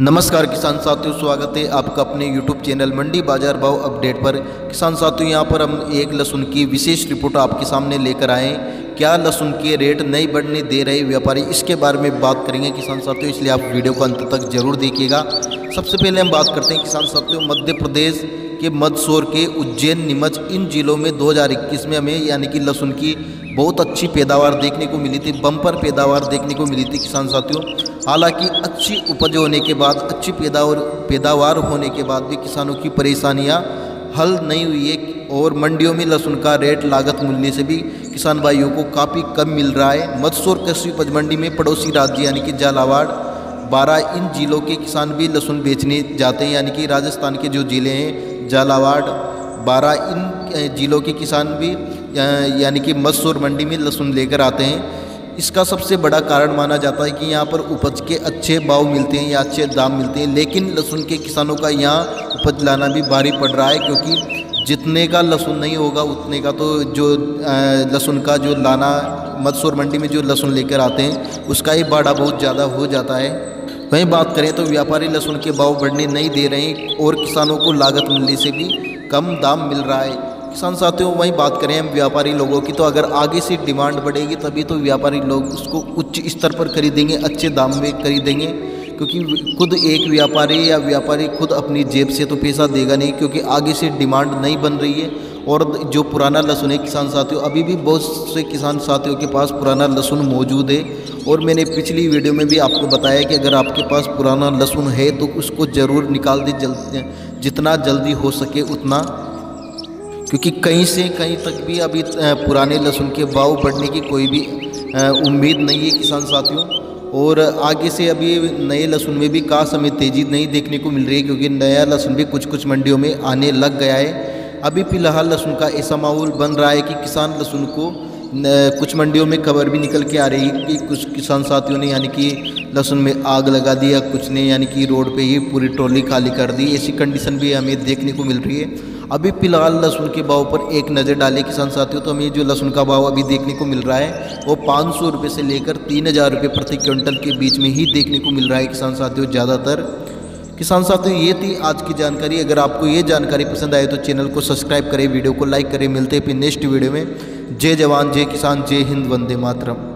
नमस्कार किसान साथियों, स्वागत है आपका अपने YouTube चैनल मंडी बाज़ार भाव अपडेट पर। किसान साथियों, यहाँ पर हम एक लहसुन की विशेष रिपोर्ट आपके सामने लेकर आए क्या लहसुन के रेट नहीं बढ़ने दे रहे व्यापारी, इसके बारे में बात करेंगे किसान साथियों, इसलिए आप वीडियो को अंत तक ज़रूर देखिएगा। सबसे पहले हम बात करते हैं किसान साथियों, मध्य प्रदेश के मदसौर के उज्जैन नीमच, इन जिलों में 2021 में हमें यानी कि लहसुन की बहुत अच्छी पैदावार देखने को मिली थी, बम्पर पैदावार देखने को मिली थी किसान साथियों। हालाँकि अच्छी उपज होने के बाद, अच्छी पैदावार पैदावार होने के बाद भी किसानों की परेशानियाँ हल नहीं हुई है और मंडियों में लहसुन का रेट, लागत मूल्य से भी किसान भाइयों को काफ़ी कम मिल रहा है। मदसौर कृषि उपज मंडी में पड़ोसी राज्य यानी कि झालावाड़, बारह इन जिलों के किसान भी लहसुन बेचने जाते हैं, यानी कि राजस्थान के जो ज़िले हैं, झालावाड़, बारह इन जिलों के किसान भी यानी कि मदसौर मंडी में लहसुन लेकर आते हैं। इसका सबसे बड़ा कारण माना जाता है कि यहाँ पर उपज के अच्छे भाव मिलते हैं या अच्छे दाम मिलते हैं, लेकिन लहसुन के किसानों का यहाँ उपज लाना भी भारी पड़ रहा है क्योंकि जितने का लहसुन नहीं होगा, उतने का तो जो लहसुन का जो लाना मदसूर मंडी में जो लहसुन लेकर आते हैं, उसका ही बाड़ा बहुत ज़्यादा हो जाता है। वहीं बात करें तो व्यापारी लहसुन के भाव बढ़ने नहीं दे रहे हैं और किसानों को लागत मिलने से भी कम दाम मिल रहा है। किसान साथियों, वहीं बात करें हम व्यापारी लोगों की तो अगर आगे से डिमांड बढ़ेगी, तभी तो व्यापारी लोग उसको उच्च स्तर पर खरीदेंगे, अच्छे दाम में खरीदेंगे, क्योंकि खुद एक व्यापारी या व्यापारी खुद अपनी जेब से तो पैसा देगा नहीं, क्योंकि आगे से डिमांड नहीं बन रही है। और जो पुराना लहसुन है, किसान साथियों, अभी भी बहुत से किसान साथियों के पास पुराना लहसुन मौजूद है। और मैंने पिछली वीडियो में भी आपको बताया कि अगर आपके पास पुराना लहसुन है तो उसको ज़रूर निकाल दे जल्द, जितना जल्दी हो सके उतना क्योंकि कहीं से कहीं तक भी अभी पुराने लहसुन के भाव बढ़ने की कोई भी उम्मीद नहीं है किसान साथियों। और आगे से अभी नए लहसुन में भी काश हमें तेज़ी नहीं देखने को मिल रही है, क्योंकि नया लहसुन भी कुछ कुछ मंडियों में आने लग गया है। अभी फ़िलहाल लहसुन का ऐसा माहौल बन रहा है कि किसान लहसुन को कुछ मंडियों में खबर भी निकल के आ रही है कि कुछ किसान साथियों ने यानी कि लहसुन में आग लगा दिया कुछ ने यानी कि रोड पे ही पूरी ट्रॉली खाली कर दी। ऐसी कंडीशन भी हमें देखने को मिल रही है। अभी फ़िलहाल लहसुन के भाव पर एक नज़र डाले किसान साथियों तो हमें जो लहसुन का भाव अभी देखने को मिल रहा है, वो पाँच सौ रुपये से लेकर तीन हज़ार रुपये प्रति क्विंटल के बीच में ही देखने को मिल रहा है किसान साथियों ज़्यादातर। किसान साथियों, ये थी आज की जानकारी। अगर आपको ये जानकारी पसंद आए तो चैनल को सब्सक्राइब करें, वीडियो को लाइक करें। मिलते हैं फिर नेक्स्ट वीडियो में। जय जवान, जय किसान, जय हिंद, वंदे मातरम।